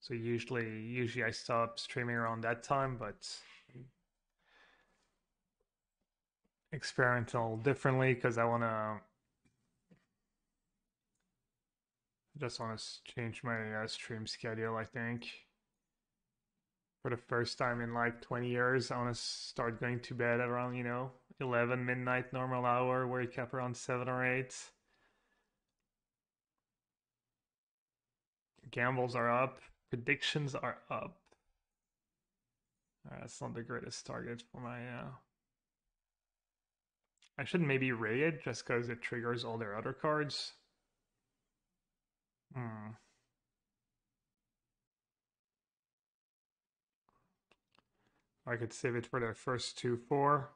So usually, usually I stop streaming around that time, but experimental differently because I want to just want to change my uh, stream schedule. I think for the first time in like 20 years, I want to start going to bed around you know 11 midnight normal hour, wake up around seven or eight. Gambles are up, predictions are up. That's not the greatest target for my. Uh... I should maybe ray it just because it triggers all their other cards. Hmm. I could save it for the first two four.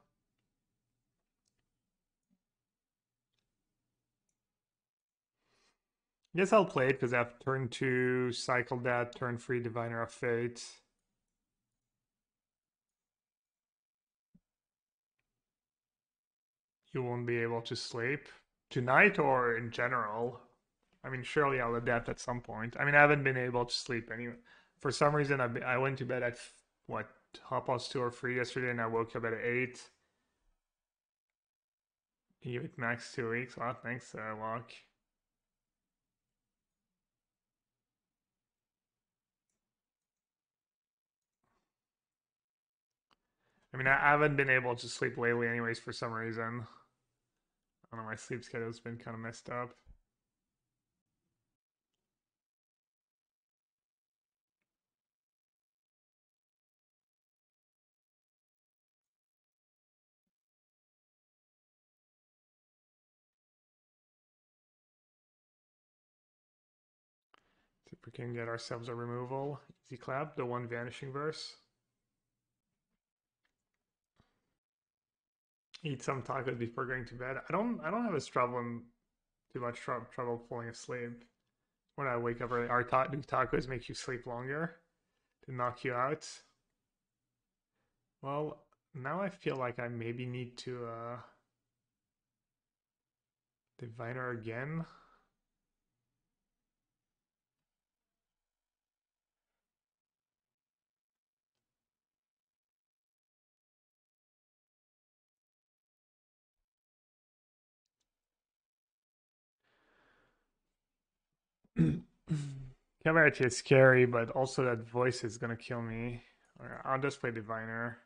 I guess I'll play it because I have turn two, cycle that, turn three, Diviner of Fate. You won't be able to sleep tonight or in general. I mean, surely I'll adapt at some point. I mean, I haven't been able to sleep anyway. For some reason, I, I went to bed at what half past two or three yesterday, and I woke up at eight. You with max two weeks. Well, thanks, uh. I mean, I haven't been able to sleep lately, anyways, for some reason. I don't know, my sleep schedule's been kind of messed up. See if we can get ourselves a removal. Easy clap, the one vanishing verse. Eat some tacos before going to bed. I don't I don't have this problem too much tr trouble falling asleep. When I wake up early, our ta tacos make you sleep longer to knock you out? Well, now I feel like I maybe need to uh diviner again. Cabaret is scary, but also that voice is gonna kill me. I'll just play Diviner.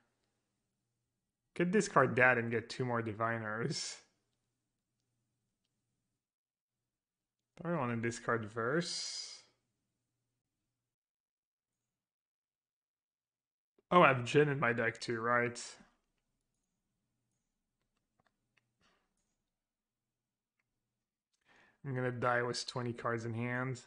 Could discard that and get two more Diviners. I want to discard Verse? Oh, I have Jin in my deck too, right? I'm gonna die with 20 cards in hand.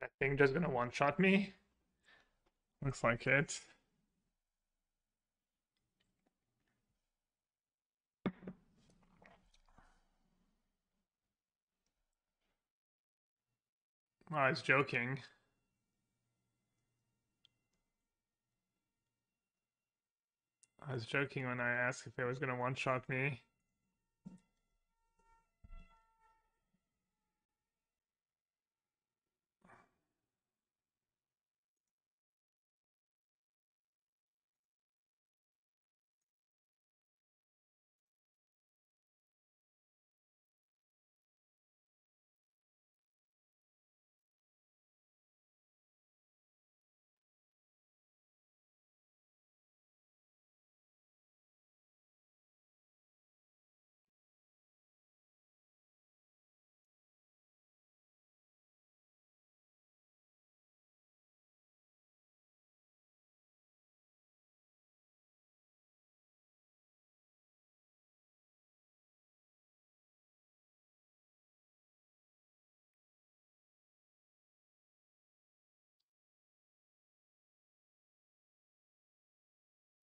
That thing just gonna one-shot me? Looks like it. Oh, I was joking. I was joking when I asked if it was gonna one-shot me.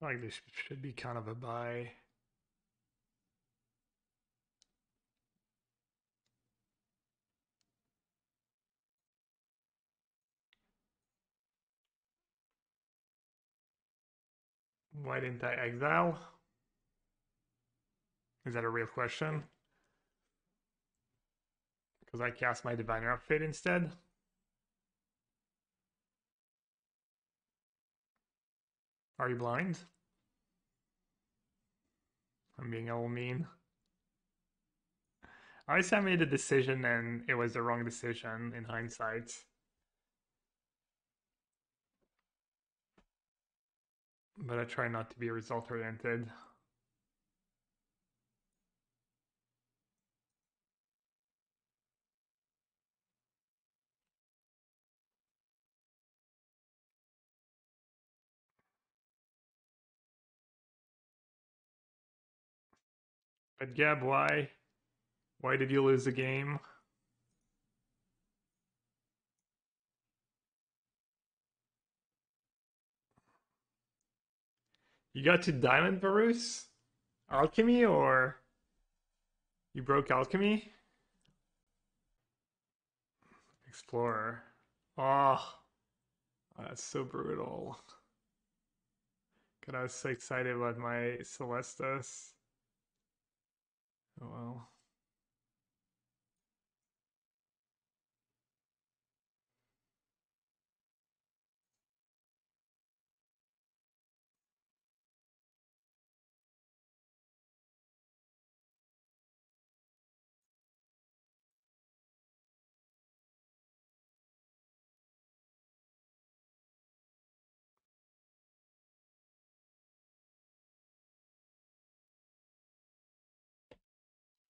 Like this should be kind of a buy. Why didn't I exile? Is that a real question? Because I cast my Diviner Fate instead? Are you blind? I'm being all mean. I guess I made a decision and it was the wrong decision in hindsight. But I try not to be result oriented. But Gab, why? Why did you lose the game? You got to Diamond Varus? Alchemy or you broke Alchemy? Explorer. Oh, that's so brutal. God, I was so excited about my Celestus. Oh well.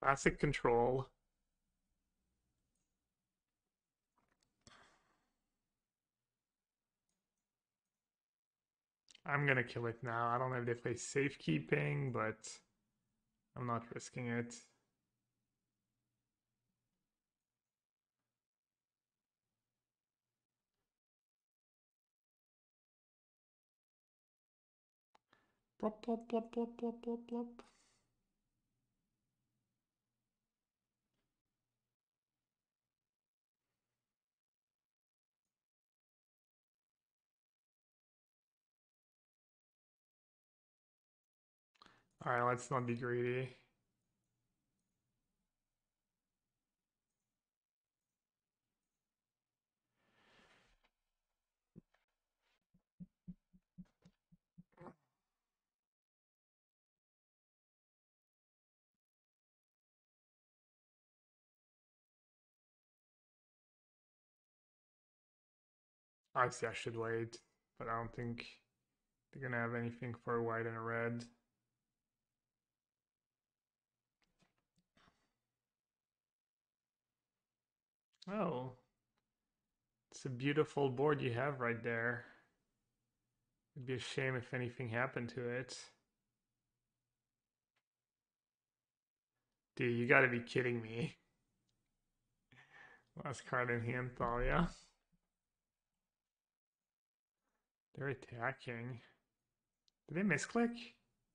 Classic control. I'm gonna kill it now. I don't know if they play safekeeping, but I'm not risking it. Plop, plop, plop, plop, plop, plop, plop. Alright, let's not be greedy. Obviously, I should wait, but I don't think they're gonna have anything for a white and a red. Oh, it's a beautiful board you have right there. It'd be a shame if anything happened to it. Dude, you gotta be kidding me. Last card in hand, Thalia. They're attacking. Did they misclick?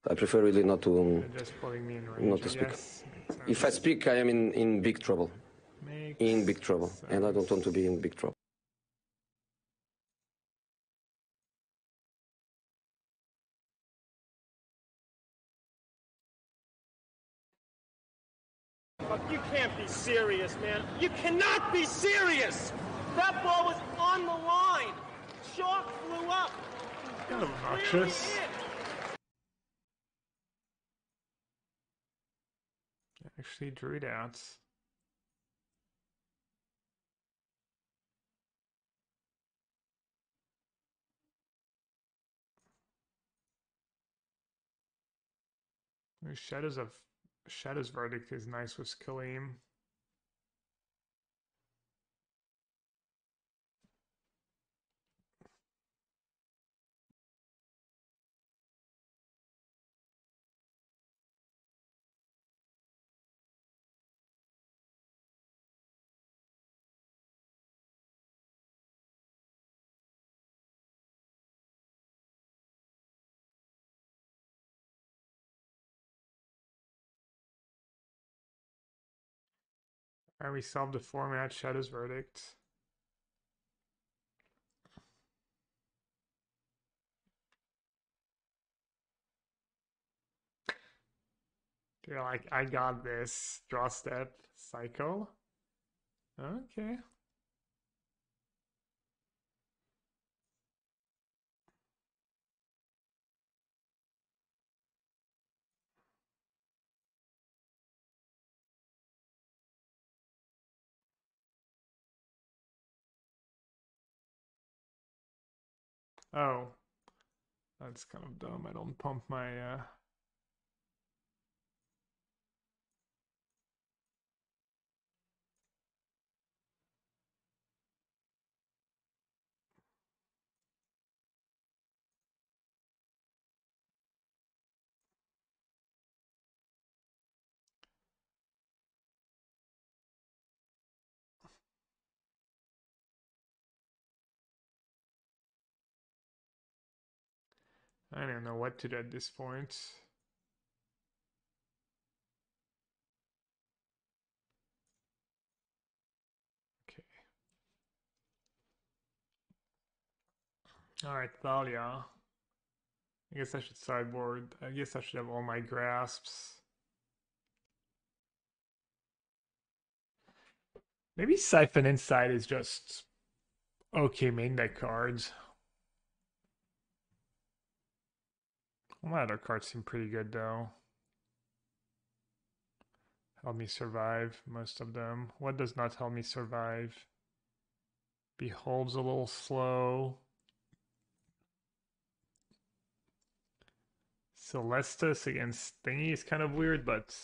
I prefer really not to um, They're just putting me in range. not to speak. Makes If I speak, I am in, in big trouble. Makes In big trouble, and I don't want to be in big trouble. You can't be serious, man. You cannot be serious! That ball was on the line. Chalk flew up. Kind of Clearly obnoxious. in. Actually drew it out. Shadows of Shadows Verdict is nice with Skalim. And we solved the format Shadow's Verdict. You're like, I got this. Draw step, cycle. Okay. Oh, that's kind of dumb. I don't pump my uh, I don't know what to do at this point. Okay. Alright, Thalia. I guess I should sideboard. I guess I should have all my grasps. Maybe Siphon Insight is just okay main deck cards. My other cards seem pretty good though. Help me survive, most of them. What does not help me survive? Behold's a little slow. Celestus against Thingy is kind of weird, but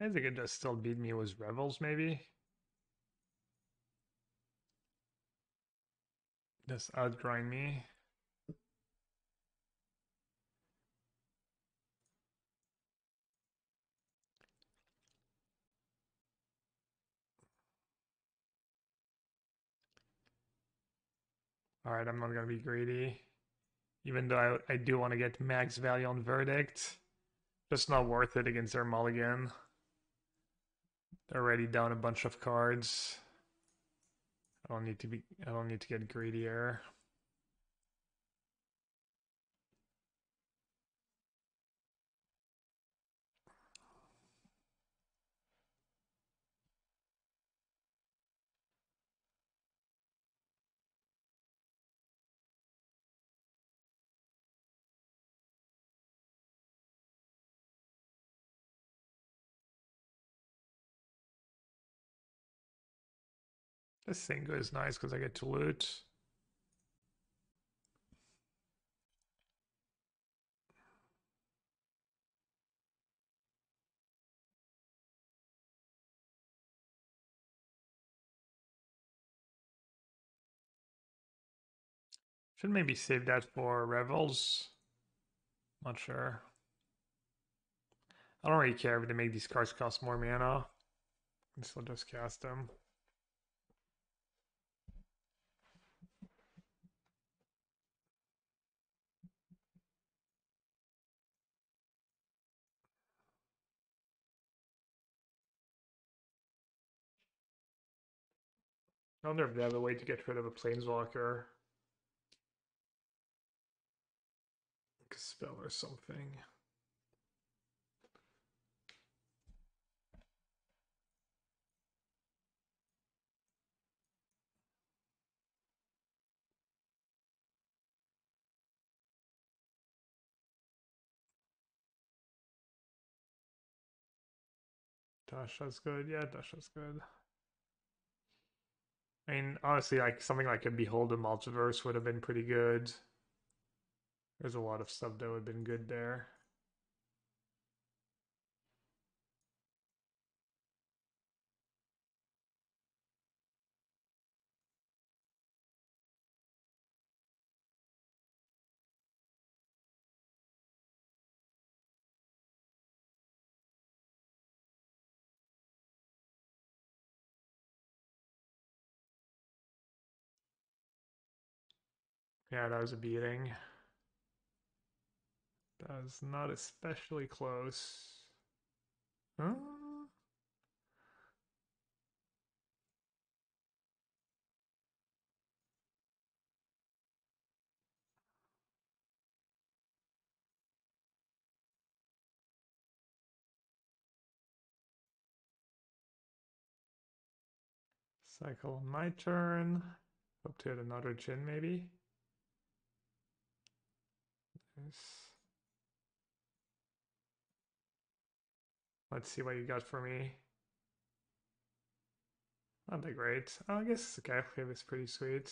I think it just still beat me with Revels, maybe. Just outgrind me. Alright, I'm not gonna be greedy. Even though I, I do want to get max value on Verdict. Just not worth it against their mulligan. Already down a bunch of cards. I don't need to be I don't need to get greedier. This thing is nice because I get to loot. Should maybe save that for Revels. Not sure. I don't really care if they make these cards cost more mana. I still just cast them. I wonder if they have a way to get rid of a planeswalker. Like a spell or something. Tasha's good. Yeah, Tasha's good. I mean, honestly, like something like a Behold the Multiverse would have been pretty good. There's a lot of stuff that would have been good there. Yeah, that was a beating. That was not especially close. Huh? Cycle my turn. Up to hit another Jin, maybe. Let's see what you got for me. Not that great. Oh, I guess okay. It was pretty sweet.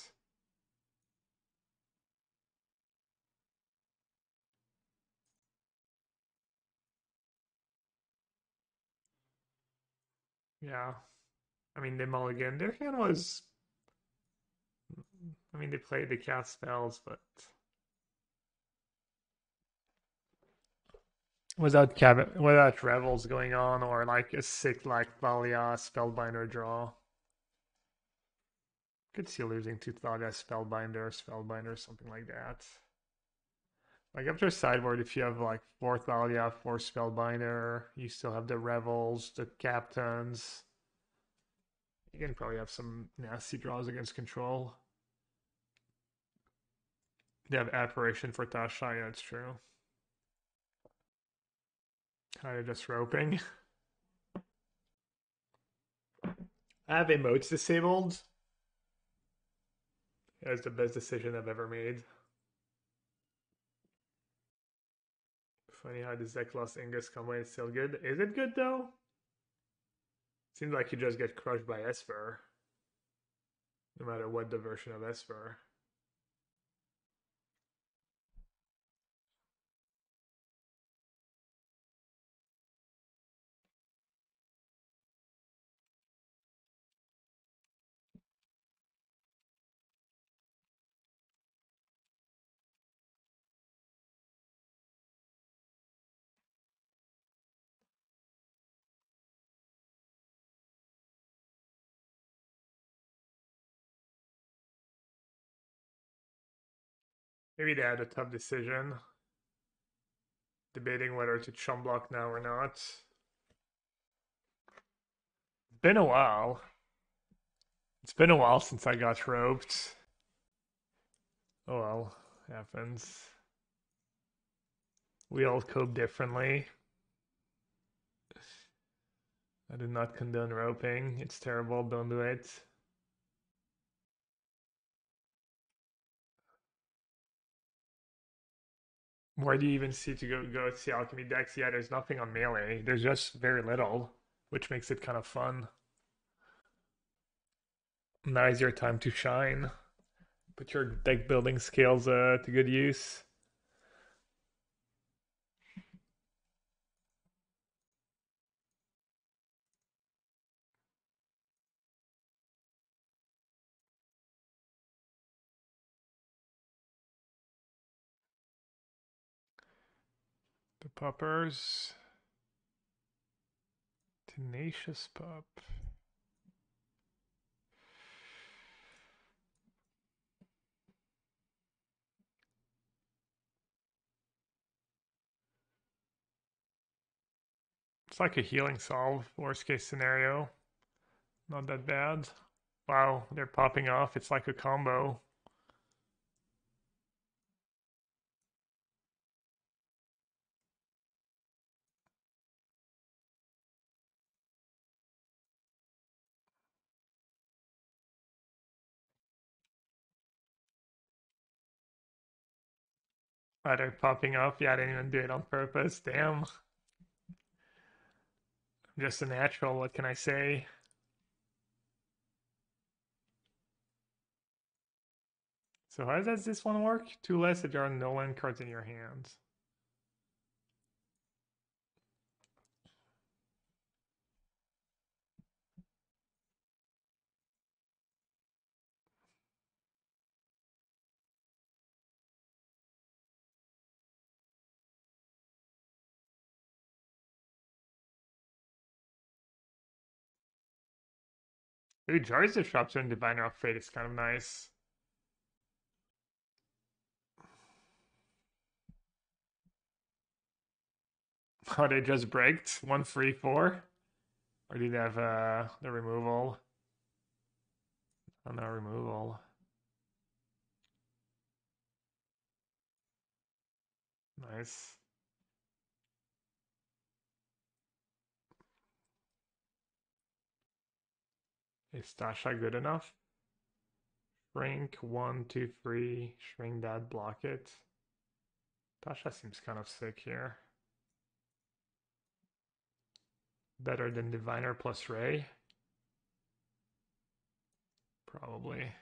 Yeah. I mean, they mulligan. Their hand was. I mean, they played the cast spells, but. Without cabin, without revels going on, or like a sick like Thalia spellbinder draw. Could see losing to Thalia spellbinder, spellbinder, something like that. Like after a sideboard, if you have like four Thalia, four spellbinder, you still have the revels, the captains. You can probably have some nasty draws against control. They have apparition for Tasha, yeah, it's true. Kind of just roping. I have emotes disabled. That's the best decision I've ever made. Funny how the Zeklos Ingus combo is still good. Is it good though? Seems like you just get crushed by Esper. No matter what the version of Esper. Maybe they had a tough decision. Debating whether to chum block now or not. It's Been a while. It's been a while since I got roped. Oh well, happens. We all cope differently. I do not condone roping. It's terrible. Don't do it. Where do you even see to go go see alchemy decks? Yeah, there's nothing on melee. There's just very little, which makes it kind of fun. Now is your time to shine. Put your deck building skills uh, to good use. The puppers. Tenacious pup. It's like a healing solve, worst case scenario. Not that bad. Wow, they're popping off. It's like a combo. They're popping up. Yeah, I didn't even do it on purpose. Damn. I'm just a natural. What can I say? So how does this one work? Two less if there are no land cards in your hands. Maybe jars of Shropshire and Divine fate is kind of nice. Oh, they just braked. One, three, four. Or did they have uh, the removal? Oh, no removal. Nice. Is Tasha good enough? Shrink one, two, three. Shrink that, block it. Tasha seems kind of sick here. Better than Diviner plus Ray? Probably.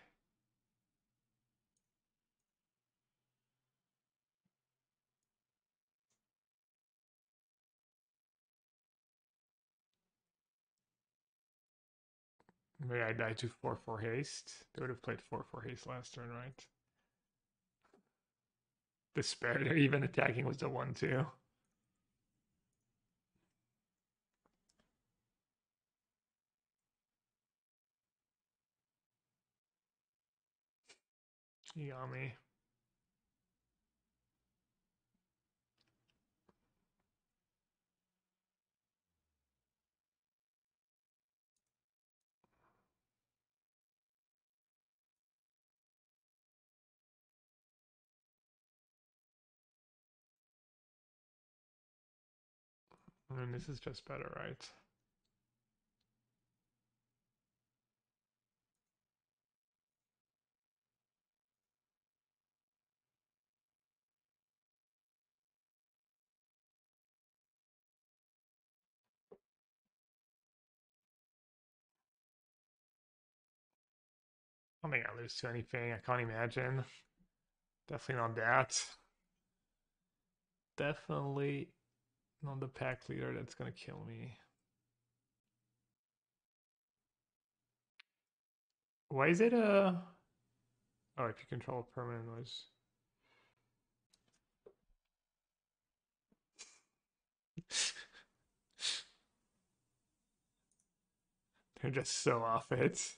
Maybe I die to 4 4 haste. They would have played 4 4 haste last turn, right? Despair, they're even attacking was the 1 2. And this is just better, right? I don't think I lose to anything. I can't imagine. Definitely not that. Definitely not the pack leader that's gonna kill me. Why is it a... Oh, if you control a permanent noise. They're just so off it.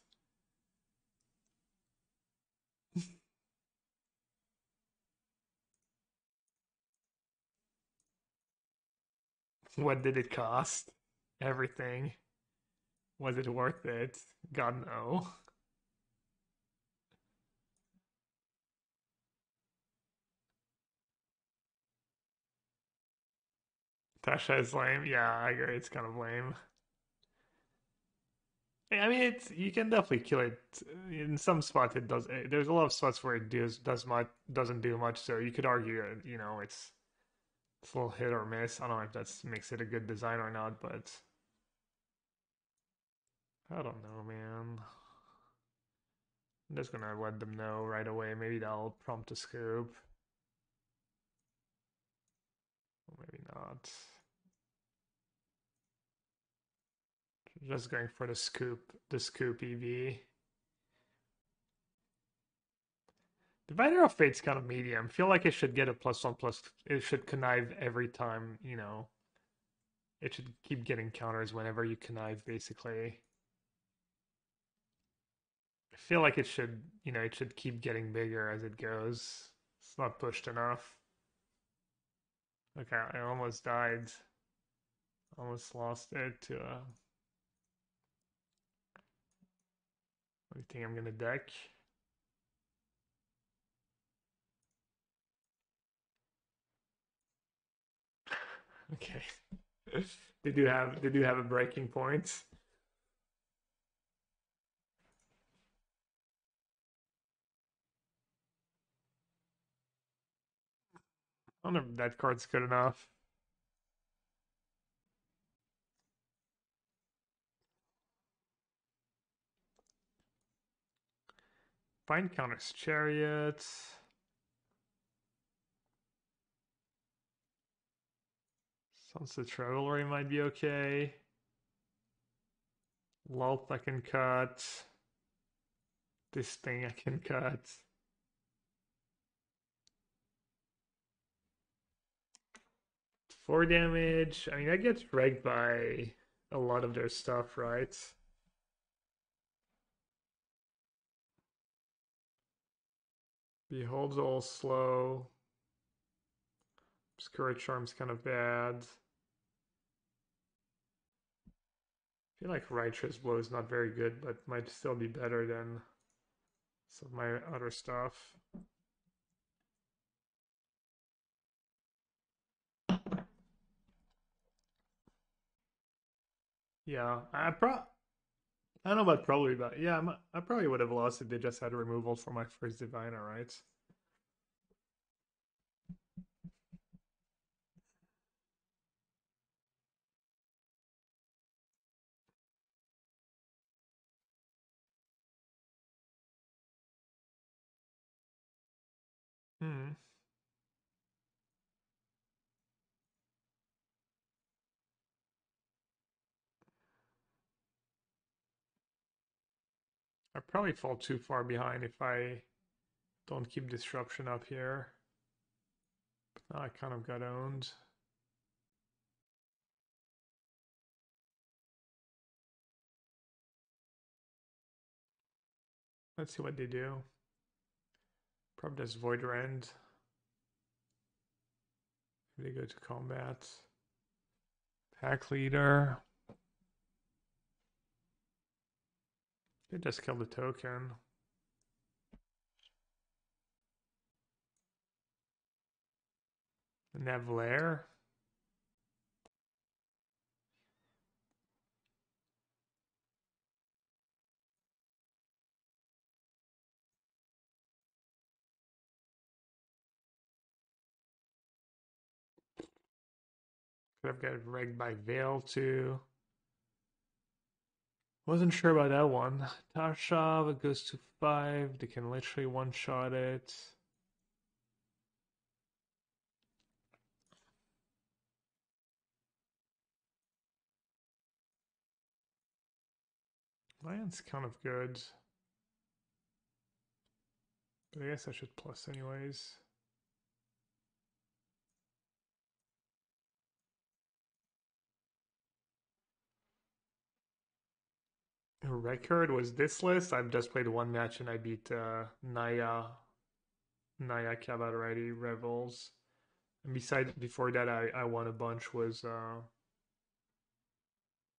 What did it cost? Everything. Was it worth it? God no. Tasha is lame. Yeah, I agree. It's kind of lame. I mean, it's you can definitely kill it in some spots. It does. Eh, there's a lot of spots where it does does much doesn't do much. So you could argue, you know, it's it's a little hit or miss. I don't know if that makes it a good design or not, but I don't know, man. I'm just gonna let them know right away. Maybe that'll prompt a scoop. Or maybe not. Just going for the scoop, the scoop EV. Diviner of Fate's kind of medium. Feel like it should get a plus one plus. It should connive every time, you know. It should keep getting counters whenever you connive, basically. I feel like it should, you know, it should keep getting bigger as it goes. It's not pushed enough. Okay, I almost died. Almost lost it to uh, do you think I'm gonna deck? Okay. did you have did you have a breaking point? I don't know if that card's good enough. Find counters chariots. Sunset Traveler might be okay. Lulp I can cut. This thing I can cut. Four damage. I mean, that gets wrecked by a lot of their stuff, right? Beholds all slow. Obscura Charm's kind of bad. Feel like Righteous Blow is not very good, but might still be better than some of my other stuff. Yeah, I pro I don't know about probably, but yeah, I'm, I probably would have lost if they just had removal for my first diviner, right? Hmm. I probably fall too far behind if I don't keep disruption up here. But now I kind of got owned. Let's see what they do. Probably just Void Rend. They go to combat. Pack leader. They just killed the token. Nevlair. Could have got rigged by Veil too. Wasn't sure about that one. Tashav, it goes to five. They can literally one shot it. Lion's kind of good. But I guess I should plus anyways. Record was this list. I've just played one match and I beat uh, Naya, Naya Cavalry Revels. And besides, before that, I, I won a bunch. Was uh,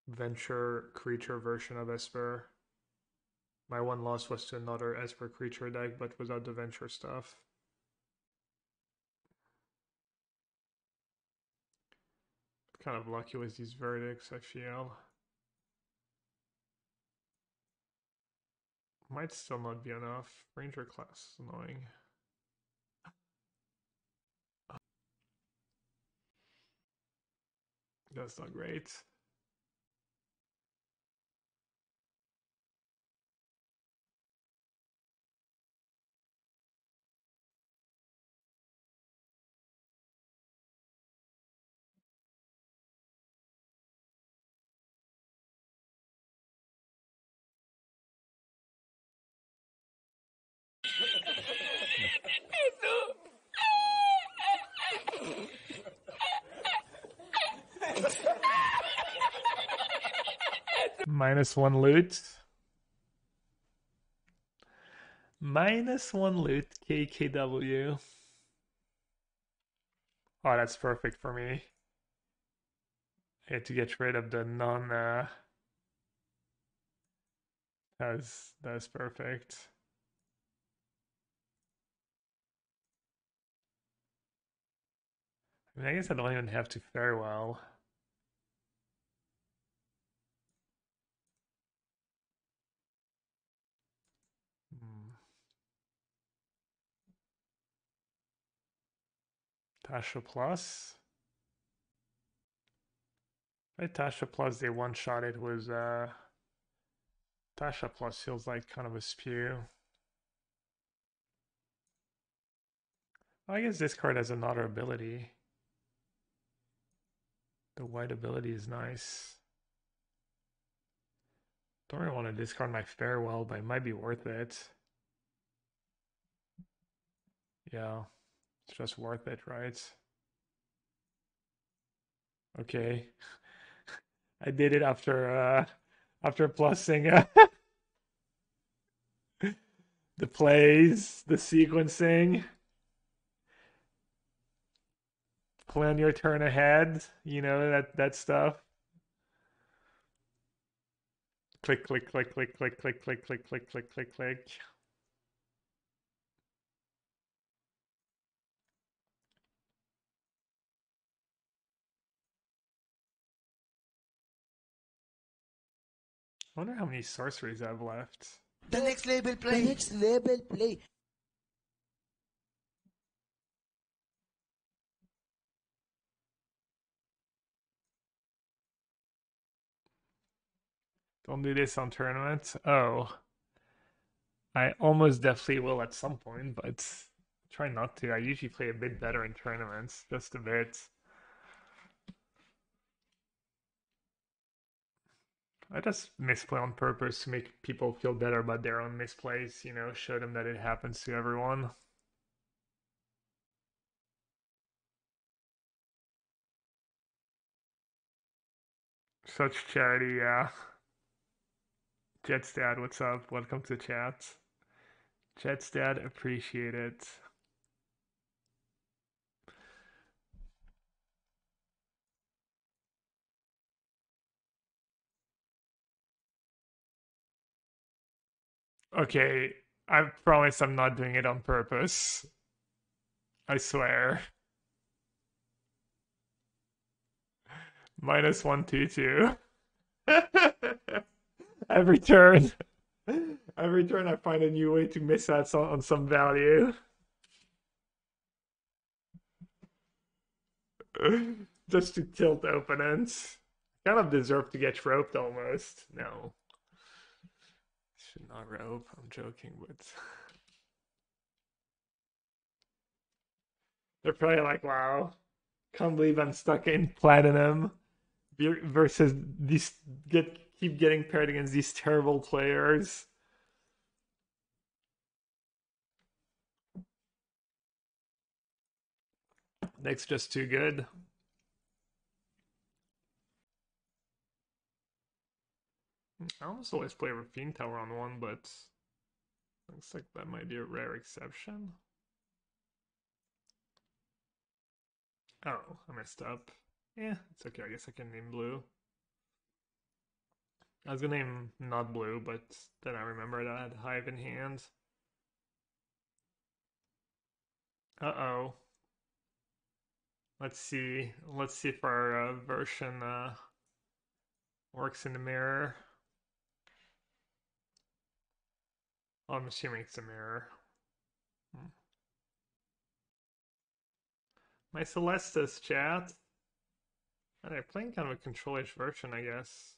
Venture Creature version of Esper. My one loss was to another Esper Creature deck, but without the Venture stuff. Kind of lucky with these verdicts, I feel. Might still not be enough. Ranger class is annoying. That's not great. Minus one loot. Minus one loot, KKW. Oh, that's perfect for me. I had to get rid of the non. Uh... That's that's perfect. I mean, I guess I don't even have to fare Tasha Plus. Right, Tasha Plus, they one shot it was uh Tasha Plus feels like kind of a spew. I guess this card has another ability. The white ability is nice. Don't really want to discard my farewell, but it might be worth it. Yeah. It's just worth it, right? Okay. I did it after uh after plussing uh, the plays, the sequencing. Plan your turn ahead, you know, that that stuff. Click, click, click, click, click, click, click, click, click, click, click, click. I wonder how many sorceries I have left. The next label play. The next label play. Don't do this on tournaments. Oh. I almost definitely will at some point, but try not to. I usually play a bit better in tournaments, just a bit. I just misplay on purpose to make people feel better about their own misplays, you know, show them that it happens to everyone. Such charity, yeah. Jet's dad, what's up? Welcome to chat. Jet's dad, appreciate it. Okay, I promise I'm not doing it on purpose. I swear. Minus one two two. Every turn. Every turn I find a new way to miss out on, some value. Just to tilt opponents. Kind of deserve to get roped almost. No. Should not rope. I'm joking, but they're probably like, "Wow, can't believe I'm stuck in platinum." Versus these get keep getting paired against these terrible players. Nick's just too good. I almost always play Raffine's Tower on one, but looks like that might be a rare exception. Oh, I messed up. Yeah, it's okay. I guess I can name blue. I was gonna name not blue, but then I remembered I had Hive in hand. Uh-oh. Let's see. Let's see if our uh, version uh, works in the mirror. I'm assuming it's a mirror. Hmm. My Celestis chat. they're playing kind of a controlish version, I guess.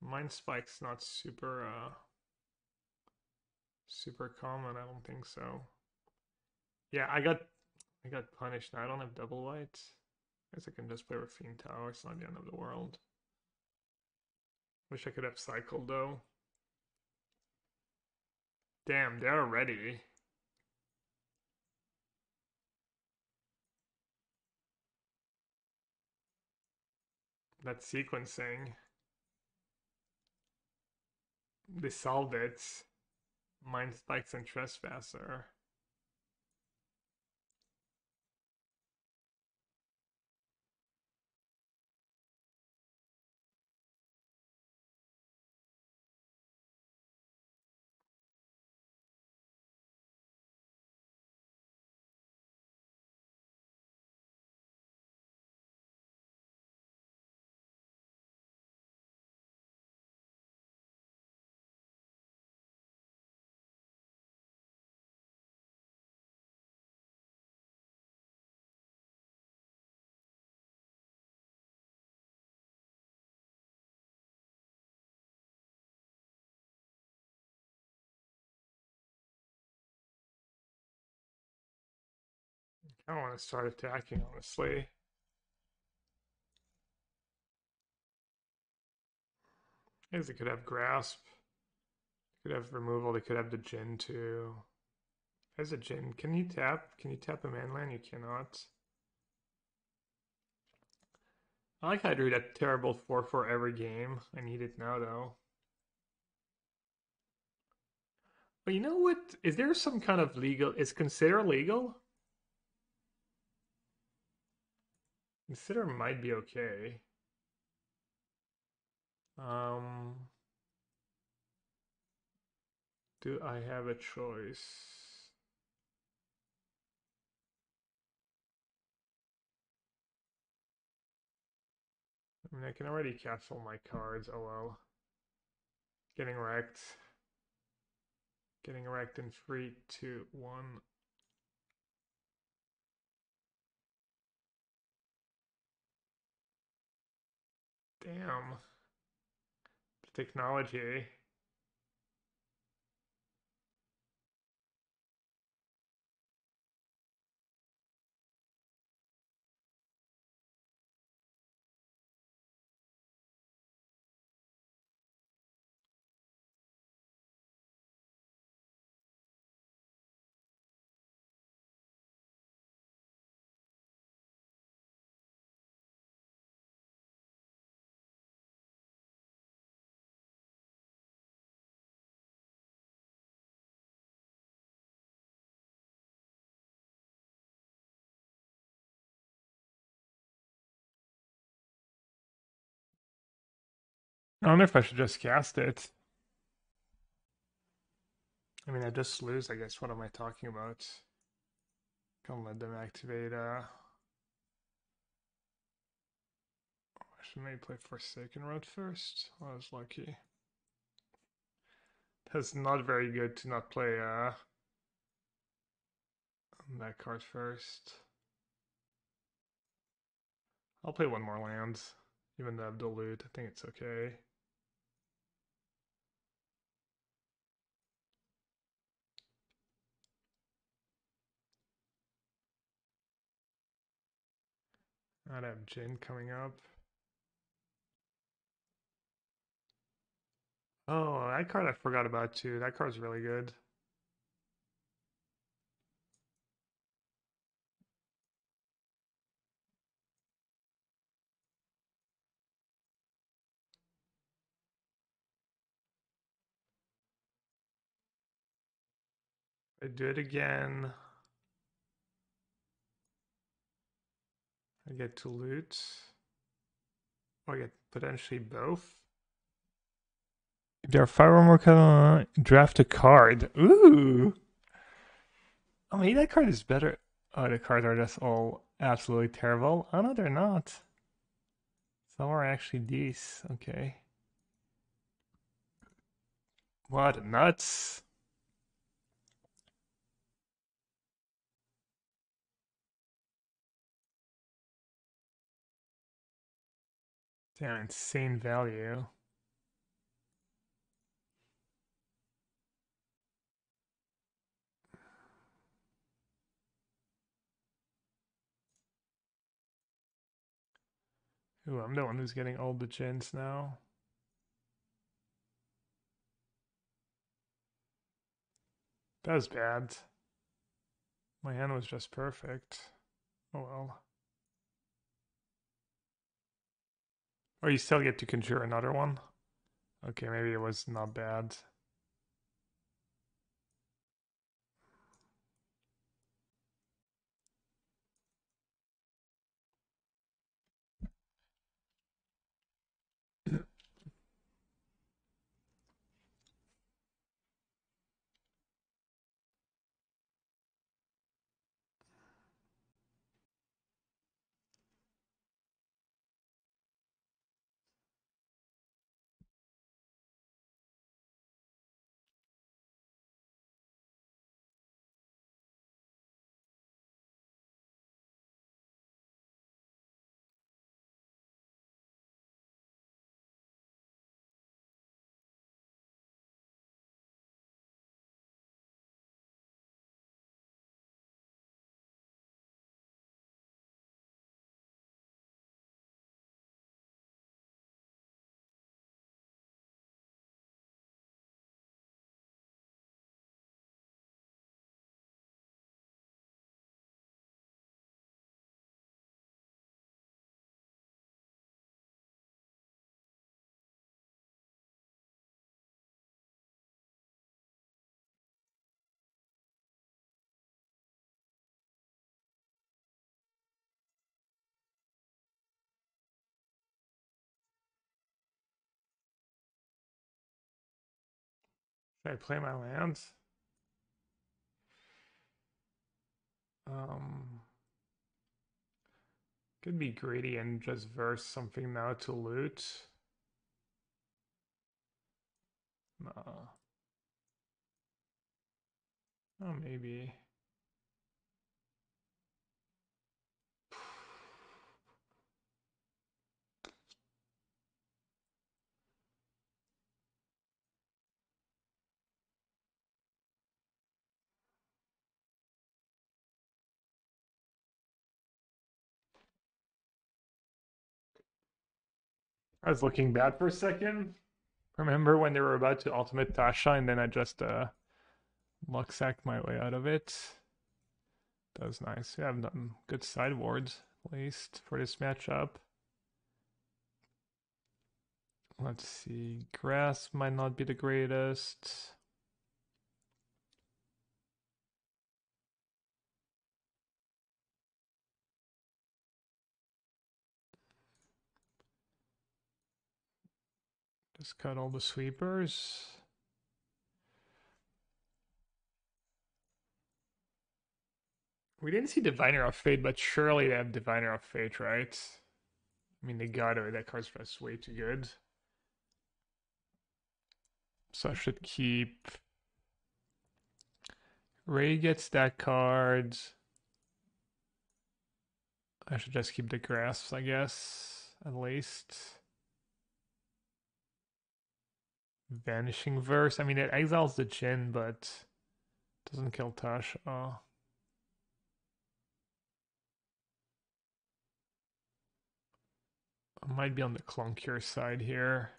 Mind Spike's not super, uh, super common, I don't think so. Yeah, I got, I got punished now. I don't have double white. I guess I can just play Raffine's Tower. It's not the end of the world. Wish I could have cycled though. Damn, they're ready. That sequencing. They solved it. Mind spikes and trespasser. I don't want to start attacking, honestly. I guess they could have grasp. Could have removal. They could have the Djinn too. As a Djinn, can you tap? Can you tap a manland? You cannot. I like how I drew that terrible 4 for every game. I need it now though. But you know what? Is there some kind of legal? Is consider legal? Consider might be okay. Um, do I have a choice? I mean, I can already cancel my cards. Oh well. Getting wrecked. Getting wrecked in three, two, one. Damn. The technology. Eh? I wonder if I should just cast it. I mean, I just lose, I guess. What am I talking about? Can't let them activate, uh... I should maybe play Forsaken Road first. I was lucky. That's not very good to not play, uh... That card first. I'll play one more land, even though I've dilute. I think it's okay. I'd have Djinn coming up. Oh, that card I forgot about too. That card's really good. I do it again. I get to loot. Or I get potentially both. If there are five or more cards, uh, draft a card. Ooh! Oh, maybe that card is better. Oh, the cards are just all absolutely terrible. Oh, no, they're not. Some are actually these. Okay. What nuts. Damn, insane value. Ooh, I'm the one who's getting all the chins now. That was bad. My hand was just perfect. Oh well. Or oh, you still get to conjure another one? Okay, maybe it was not bad. Should I play my lands? Um, could be greedy and just verse something now to loot. Nah. Oh, maybe. I was looking bad for a second. Remember when they were about to ultimate Tasha and then I just uh luck sacked my way out of it. That was nice. We have done good sideboards, at least, for this matchup. Let's see. Grasp might not be the greatest. Just cut all the sweepers. We didn't see Diviner of Fate, but surely they have Diviner of Fate, right? I mean, they got it. That card's just way too good. So I should keep... Ray gets that card. I should just keep the grasps, I guess, at least. Vanishing Verse. I mean, it exiles the Djinn, but doesn't kill Tasha. I might be on the clunkier side here.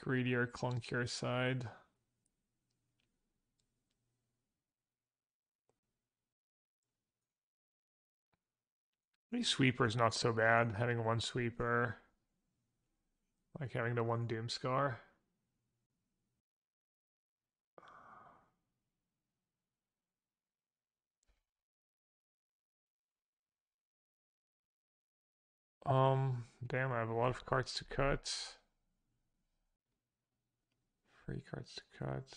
Greedier, clunkier side. Maybe sweeper is not so bad. Having one sweeper, like having the one Doomskar. Um, damn, I have a lot of cards to cut. Free cards to cut.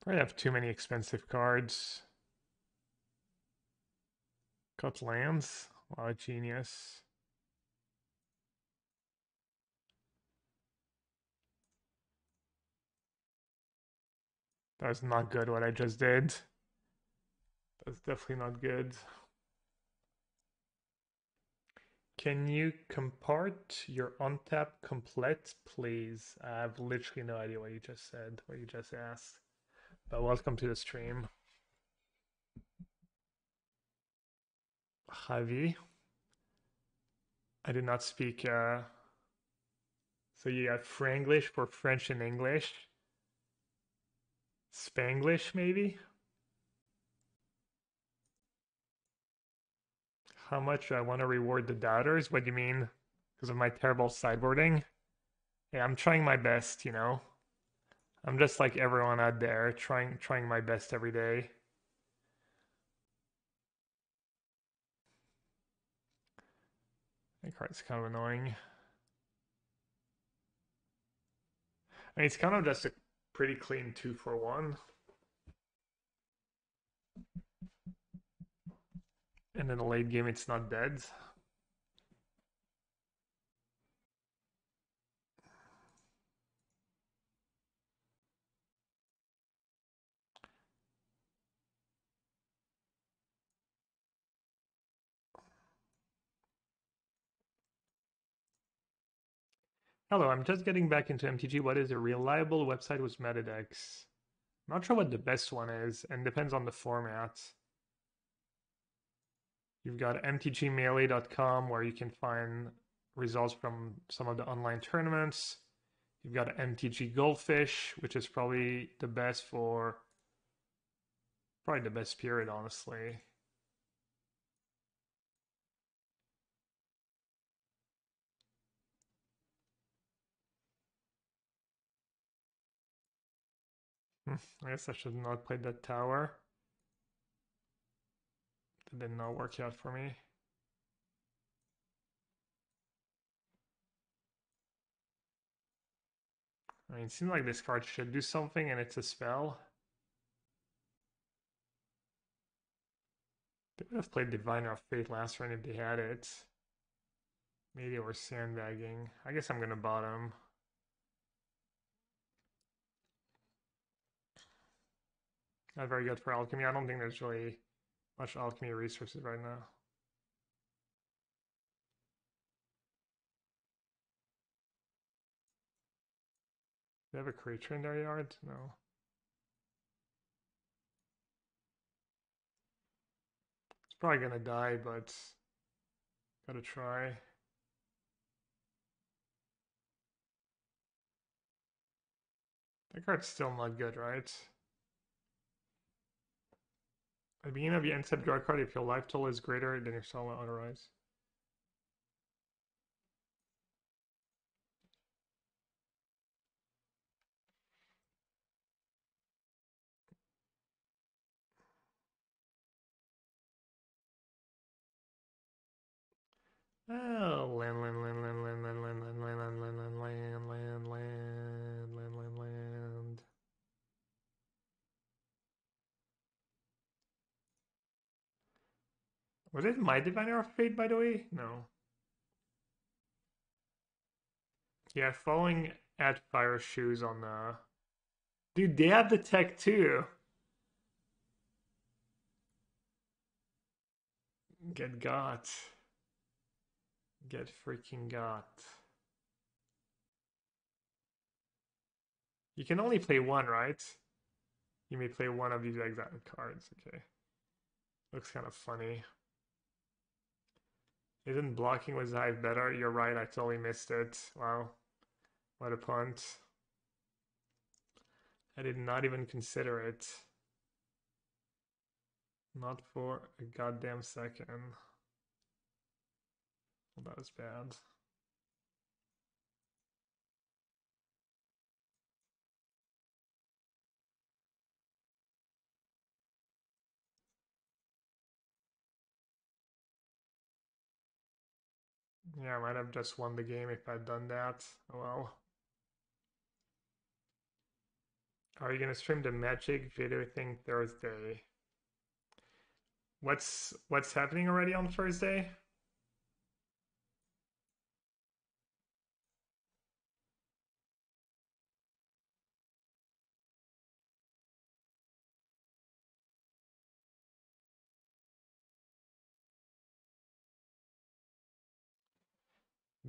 Probably have too many expensive cards. Cut lands. Wow, genius. That was not good what I just did. That's definitely not good. Can you compart your untap complete, please? I have literally no idea what you just said, what you just asked. But welcome to the stream. Javi. I did not speak uh so you got Franglish for French and English. Spanglish maybe? How much I want to reward the doubters. What do you mean? Because of my terrible sideboarding? Yeah, I'm trying my best, you know. I'm just like everyone out there, trying trying my best every day. That card's kind of annoying. I mean, it's kind of just a pretty clean two for one. And in the late game, it's not dead. Hello, I'm just getting back into MTG. What is a reliable website with Metadex? I'm not sure what the best one is, and depends on the format. You've got mtgmelee.com where you can find results from some of the online tournaments. You've got MTG Goldfish, which is probably the best for probably the best period, honestly. Hmm, I guess I should not play that tower. It did not uh, work out for me. I mean, it seems like this card should do something, and it's a spell. They would have played Diviner of Fate last round if they had it. Maybe were sandbagging. I guess I'm gonna bottom. Not very good for alchemy. I don't think there's really much alchemy resources right now. Do have a creature in their yard? No. It's probably gonna die, but gotta try. That card's still not good, right? At the beginning of your end-step draw card, if your life total is greater than your soul on the rise. Oh, Lin, Lin, Lin, Lin, Lin. Was it my Diviner of Fate, by the way? No. Yeah, following at Fire Shoes on the... Dude, they have the tech too. Get got. Get freaking got. You can only play one, right? You may play one of these exact cards. Okay. Looks kind of funny. Isn't blocking with Hive better? You're right, I totally missed it. Wow. What a punt. I did not even consider it. Not for a goddamn second. Well, that was bad. Yeah, I might have just won the game if I'd done that. Oh well. Are you gonna stream the Magic video thing Thursday? What's what's happening already on Thursday?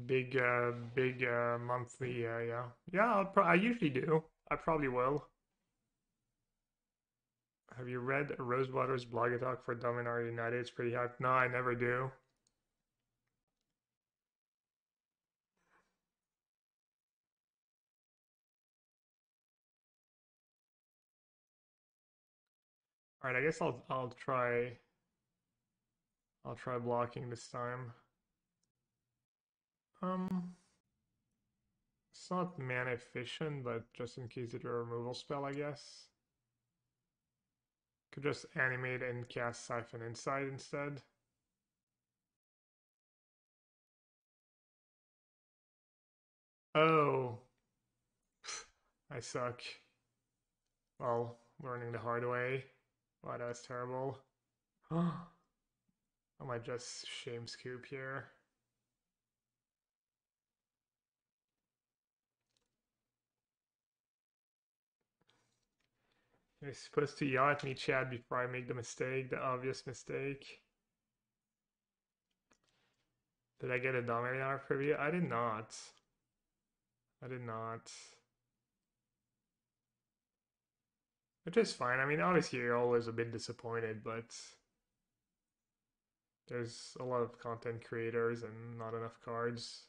Big, uh, big uh, monthly. Uh, yeah, yeah. Pro- I usually do. I probably will. Have you read Rosewater's blog talk for Dominaria United? It's pretty hype. No, I never do. All right, I guess I'll I'll try I'll try blocking this time. Um, it's not mana efficient, but just in case it's a removal spell, I guess. Could just animate and cast Siphon Insight instead. Oh, I suck. Well, learning the hard way. Wow, that was terrible. I might just shame scoop here. You're supposed to yell at me, Chad, before I make the mistake, the obvious mistake. Did I get a Dominaria preview? I did not. I did not. Which is fine. I mean, obviously you're always a bit disappointed, but there's a lot of content creators and not enough cards.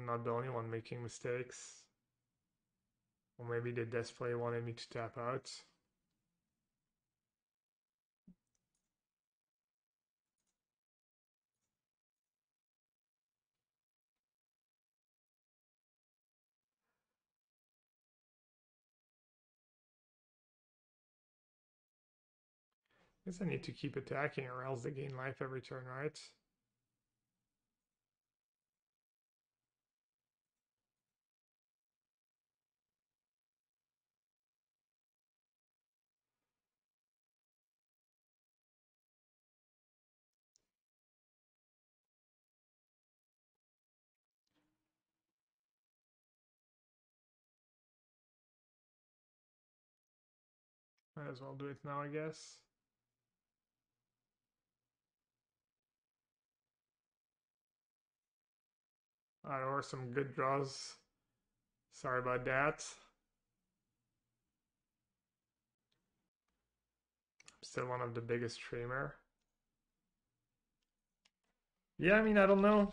I'm not the only one making mistakes. Or maybe the display wanted me to tap out. I guess I need to keep attacking or else they gain life every turn, right? Might as well do it now, I guess. Alright, or some good draws. Sorry about that. I'm still one of the biggest streamer. Yeah, I mean, I don't know.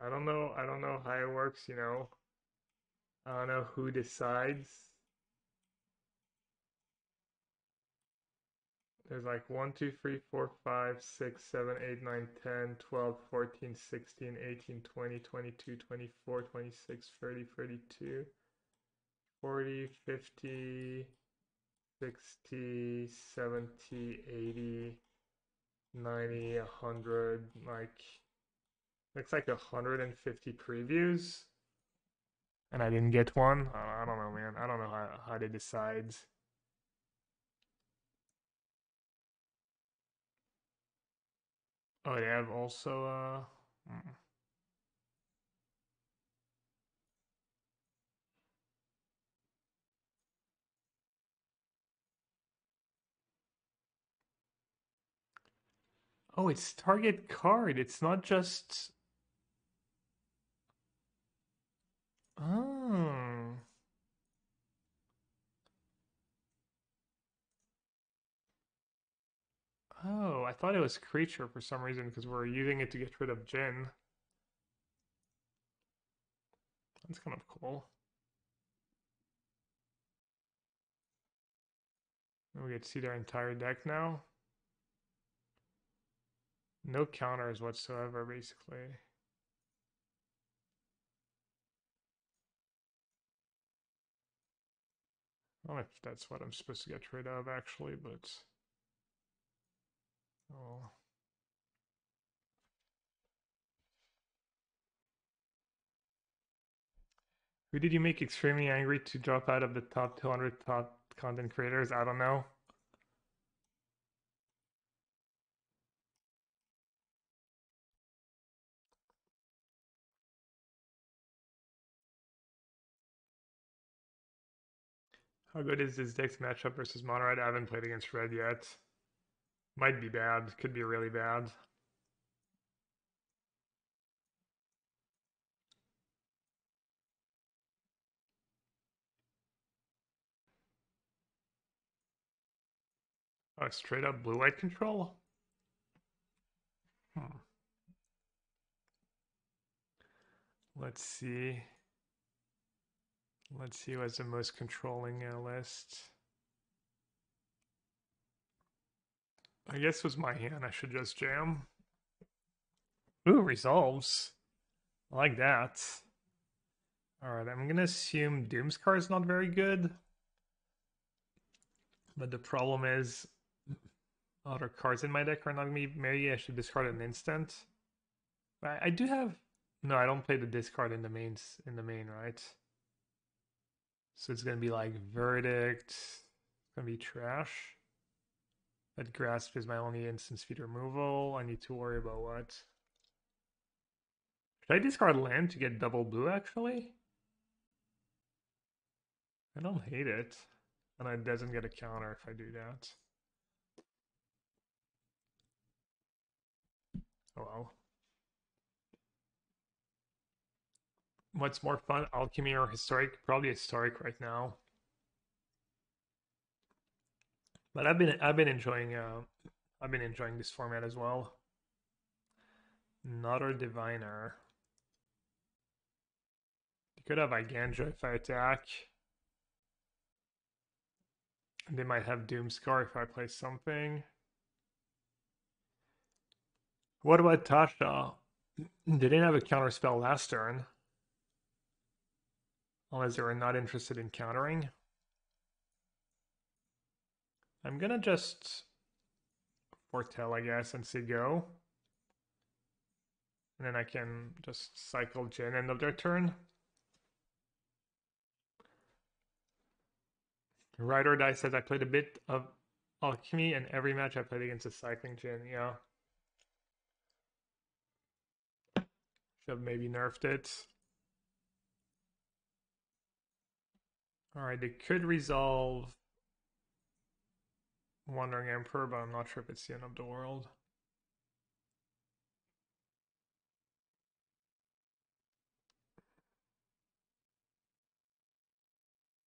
I don't know. I don't know how it works, you know. I don't know who decides. There's like 1, 2, 3, 4, 5, 6, 7, 8, 9, 10, 12, 14, 16, 18, 20, 22, 24, 26, 30, 32, 40, 50, 60, 70, 80, 90, 100, like Looks like 150 previews. And I didn't get one. I don't know, man. I don't know how, how they decide. Oh, they have also, uh... Mm. Oh, it's target card. It's not just Oh. Oh, I thought it was creature for some reason because we're using it to get rid of Djinn. That's kind of cool. We get to see their entire deck now. No counters whatsoever, basically. I don't know if that's what I'm supposed to get rid of actually, but oh. Who did you make extremely angry to drop out of the top 200 top content creators? I don't know. How good is this deck's matchup versus mono red? I haven't played against red yet. Might be bad. Could be really bad. Oh, straight up blue white control? Hmm. Let's see. Let's see what's the most controlling uh, list. I guess was my hand. I should just jam. Ooh, resolves. I like that. Alright, I'm gonna assume Doomskar is not very good. But the problem is other cards in my deck are not gonna be maybe I should discard an instant. I, I do have no, I don't play the discard in the mains in the main, right? So it's going to be like verdict. It's going to be trash. That grasp is my only instant speed removal. I need to worry about what? Should I discard land to get double blue actually? I don't hate it. And it doesn't get a counter if I do that. Oh well. What's more fun, alchemy or historic? Probably historic right now. But I've been I've been enjoying uh I've been enjoying this format as well. Not a diviner. You could have Eiganjo if I attack. They might have Doomskar if I play something. What about Tasha? They didn't have a counter spell last turn. Unless they were not interested in countering. I'm gonna just foretell, I guess, and say go. And then I can just cycle Djinn end of their turn. Ride or Die says I played a bit of Alchemy and every match I played against a cycling Djinn, yeah. Should have maybe nerfed it. Alright, they could resolve Wandering Emperor, but I'm not sure if it's the end of the world.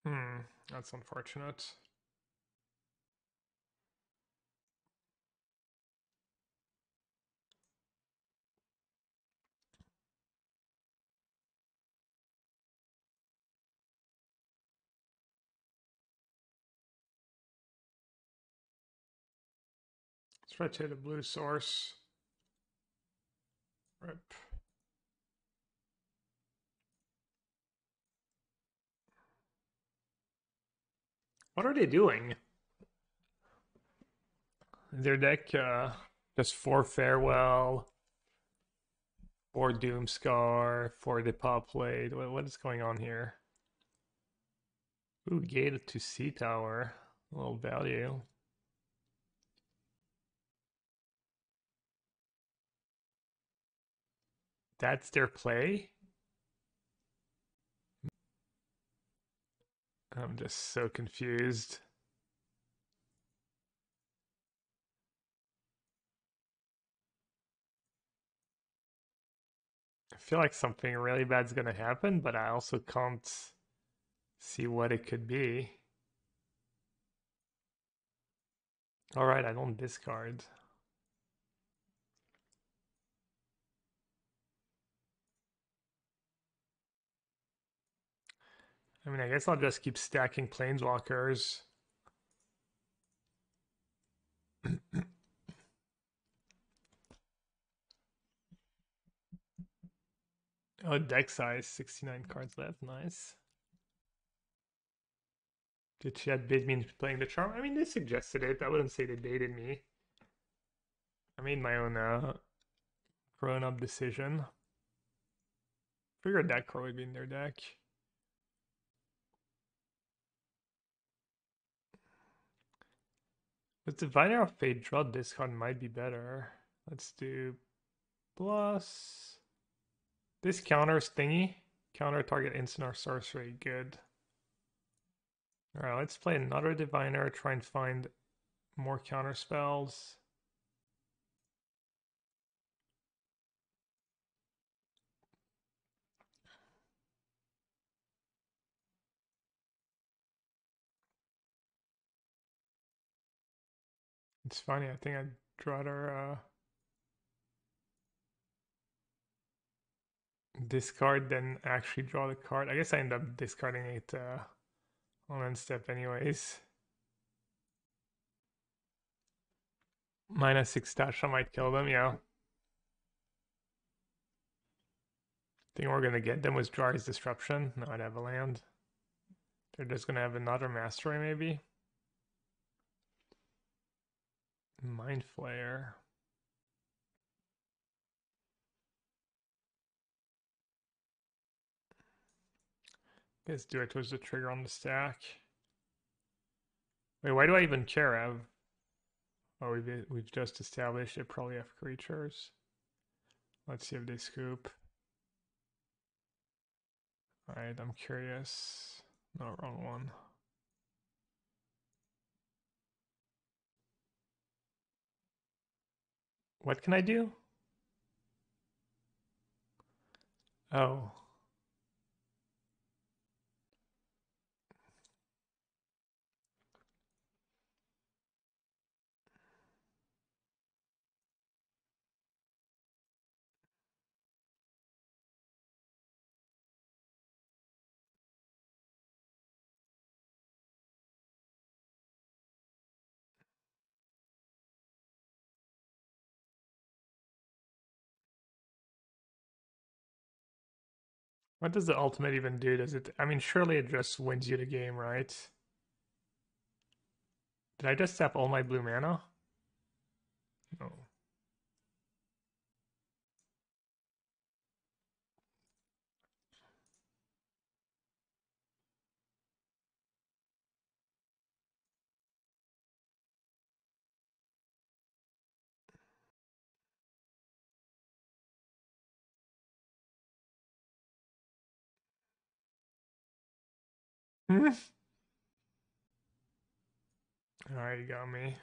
Hmm, that's unfortunate. A blue source. Rip. What are they doing? Their deck uh, just four farewell, four Doomskar, four Depopulate. What, what is going on here? Ooh, gated to sea tower. A little value. That's their play? I'm just so confused. I feel like something really bad's gonna happen, but I also can't see what it could be. Alright, I don't discard. I mean, I guess I'll just keep stacking planeswalkers. oh, deck size, 69 cards left. Nice. Did Chad bait me into playing the charm? I mean, they suggested it. I wouldn't say they baited me. I made my own uh, grown up decision. Figured that card would be in their deck. With Diviner of Fate, draw card might be better. Let's do plus this counters thingy. Counter target instant or sorcery. Good. Alright, let's play another Diviner, try and find more counter spells. It's funny, I think I'd rather uh, discard than actually draw the card. I guess I end up discarding it uh, on end step anyways. Minus six dash, I might kill them, yeah. Think we're gonna get them with Jwari's Disruption? Not I'd have a land. They're just gonna have another Mastery maybe. Mind Flayer. Guess do it towards the trigger on the stack. Wait, why do I even care? I've oh we've we've just established it probably have creatures. Let's see if they scoop. Alright, I'm curious. No, wrong one. What can I do? Oh. What does the ultimate even do? Does it? I mean, surely it just wins you the game, right? Did I just tap all my blue mana? No. Hmm? Alright, you got me.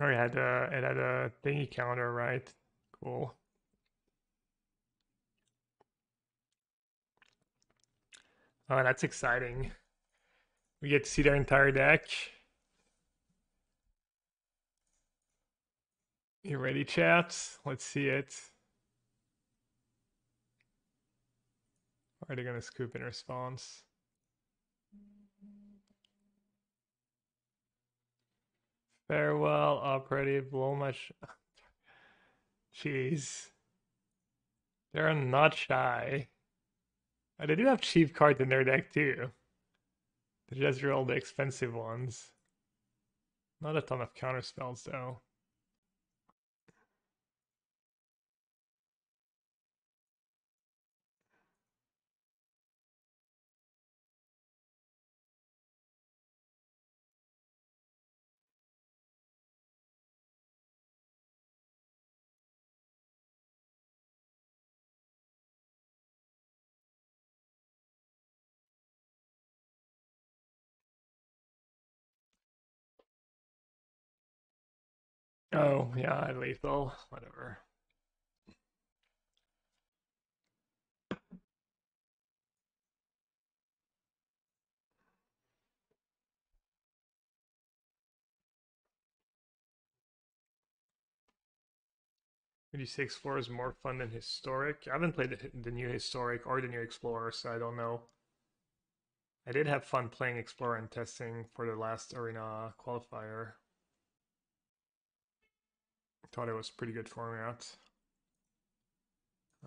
Oh, it had a it had a thingy counter, right? Cool. Oh, that's exciting. We get to see their entire deck. You ready, chat? Let's see it. Are they gonna scoop in response? Farewell, operative, blow. Jeez. They're not shy. Oh, they do have cheap cards in their deck too. They just all the expensive ones. Not a ton of counter spells though. Oh, yeah, lethal, whatever. Would you say Explorer is more fun than Historic? I haven't played the, the new Historic or the new Explorer, so I don't know. I did have fun playing Explorer and testing for the last Arena qualifier. Thought it was pretty good format.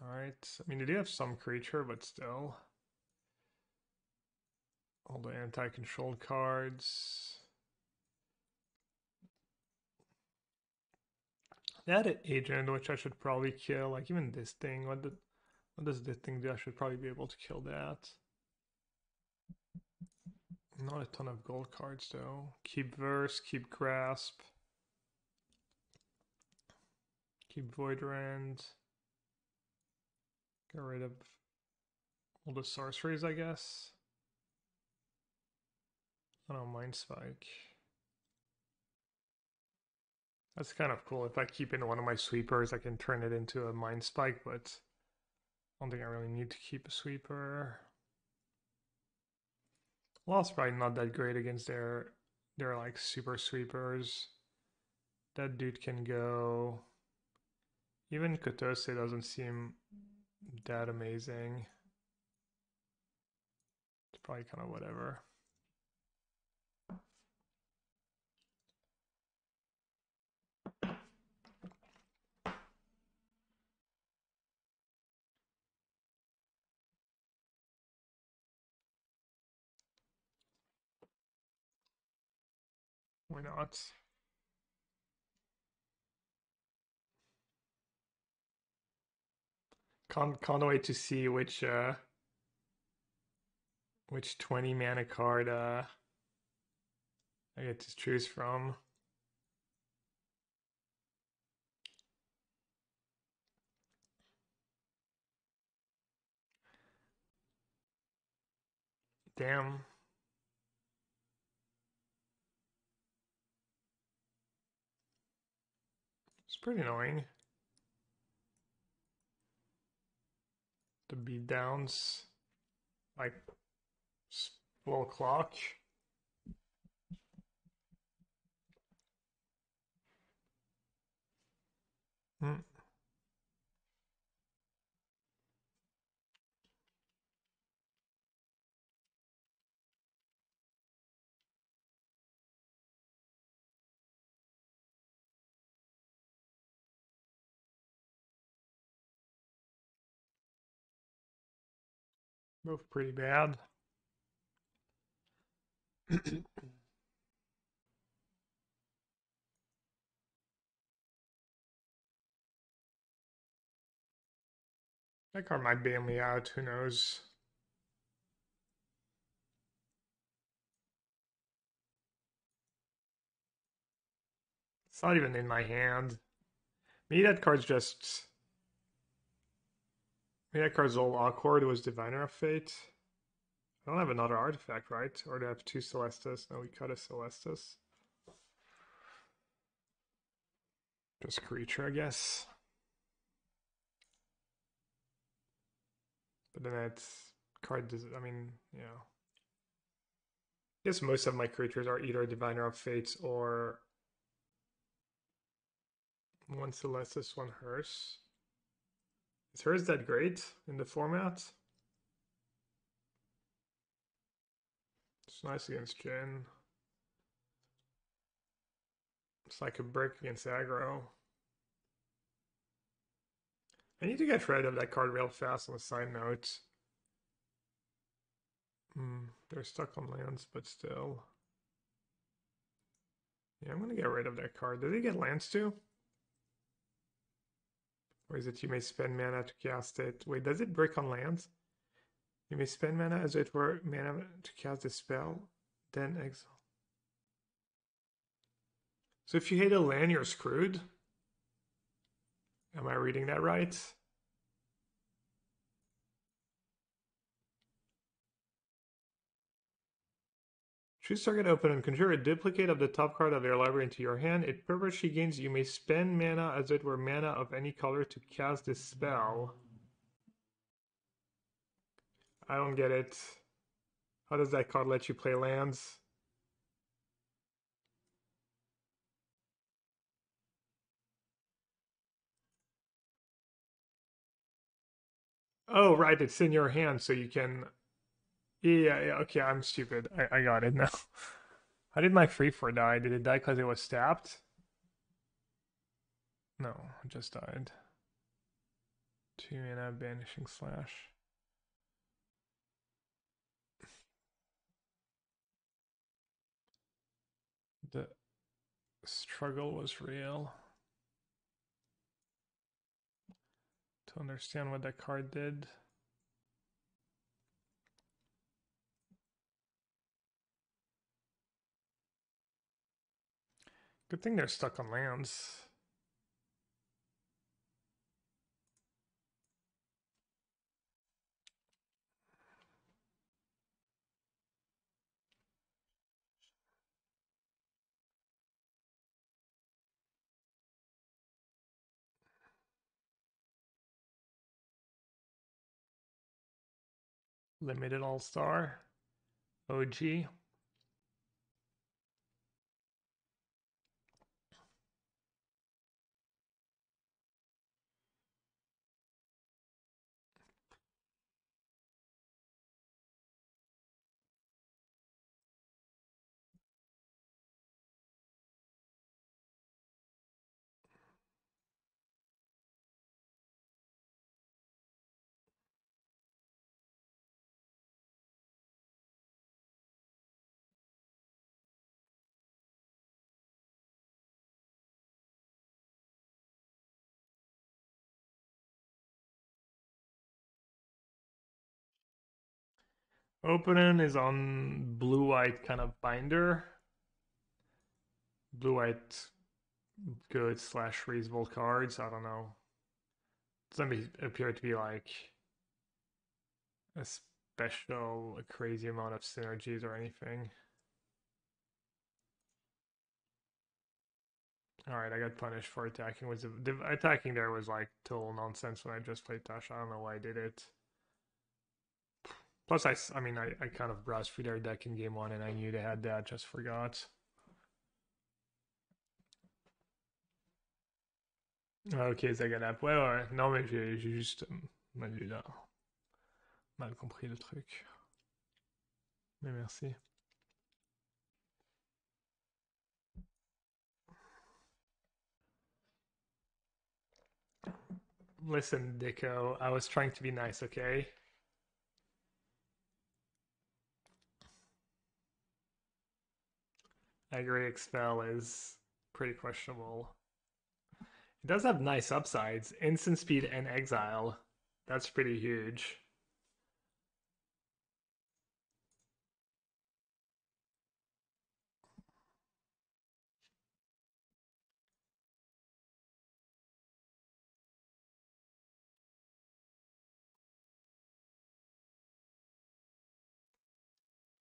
Alright, I mean they do have some creature, but still. All the anti-control cards. They had an agent which I should probably kill. Like even this thing, what did what does this thing do? I should probably be able to kill that. Not a ton of gold cards though. Keep verse, keep grasp. Keep Void Rend. Get rid of all the sorceries, I guess. I don't Mind Spike. That's kind of cool. If I keep in one of my sweepers, I can turn it into a Mind Spike, but I don't think I really need to keep a sweeper. Lost probably not that great against their their like super sweepers. That dude can go. Even Kotose doesn't seem that amazing. It's probably kind of whatever. Why not? Can't can't wait to see which uh which 20 mana card uh I get to choose from. Damn. It's pretty annoying. The beat downs like full clock. Hmm. Both pretty bad. that card might bail me out, who knows? It's not even in my hand. Me, that card's just. Card's all awkward. Was Diviner of Fate. I don't have another artifact, right? Or do I have two Celestus? No, we cut a Celestus. Just creature, I guess. But then that's card does I mean, you know. I guess most of my creatures are either Diviner of Fates or one Celestus, one Hearse. Is hers that great in the format? It's nice against Djinn. It's like a brick against aggro. I need to get rid of that card real fast on a side note. Hmm, they're stuck on lands, but still. Yeah, I'm gonna get rid of that card. Did they get lands too? Or is it you may spend mana to cast it? Wait, does it break on lands? You may spend mana as it were mana to cast the spell, then exile. So if you hit a land, you're screwed. Am I reading that right? Choose target open and conjure a duplicate of the top card of your library into your hand. It perpetually gains you may spend mana as it were mana of any color to cast this spell. I don't get it. How does that card let you play lands? Oh, right, it's in your hand, so you can yeah, yeah, okay, I'm stupid. I, I got it now. How did my free for die? Did it die because it was stabbed? No, it just died. Two mana banishing slash. The struggle was real. To understand what that card did. Good thing they're stuck on lands. Limited All Star, OG. Opening is on blue white kind of binder. Blue white good slash reasonable cards. I don't know. Doesn't appear to be like a special, a crazy amount of synergies or anything. Alright, I got punished for attacking. Was attacking there was like total nonsense when I just played Tasha. I don't know why I did it. Plus, I, I mean, I, I kind of browsed through their deck in game one and I knew they had that, just forgot. Ok, Zaganap. Ouais, ouais. Non, mais j'ai juste euh, mal lu là. Mal compris le truc. Mais merci. Listen, Dicko, I was trying to be nice, okay? Agri Expel is pretty questionable. It does have nice upsides. Instant speed and exile. That's pretty huge.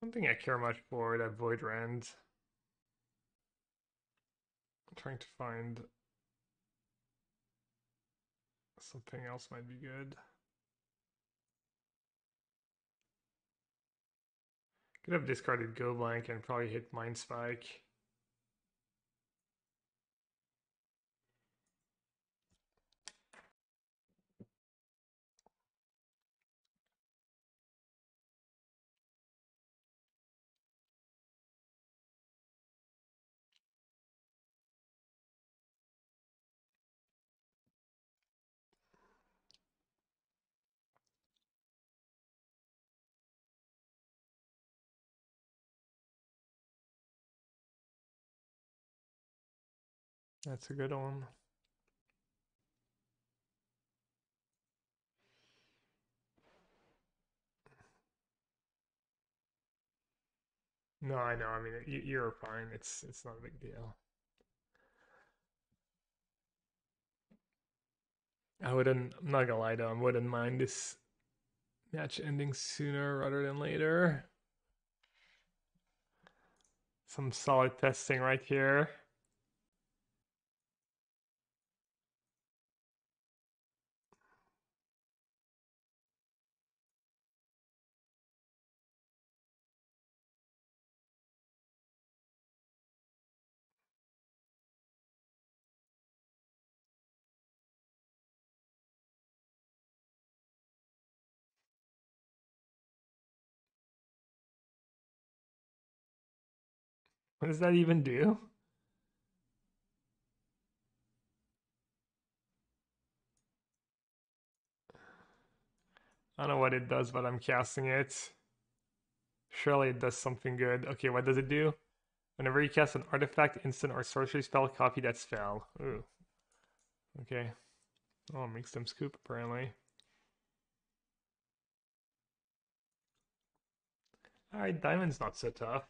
Something I care much for that Void Rend. Trying to find something else might be good. Could have discarded Go Blank and probably hit Mind Spike. That's a good one. No, I know. I mean, you, are fine. It's it's not a big deal. I wouldn't. I'm not gonna lie though. I wouldn't mind this match ending sooner rather than later. Some solid testing right here. What does that even do? I don't know what it does, but I'm casting it. Surely it does something good. Okay, what does it do? Whenever you cast an artifact, instant, or sorcery spell, copy that spell. Ooh. Okay. Oh, makes them scoop, apparently. Alright, Diamond's not so tough.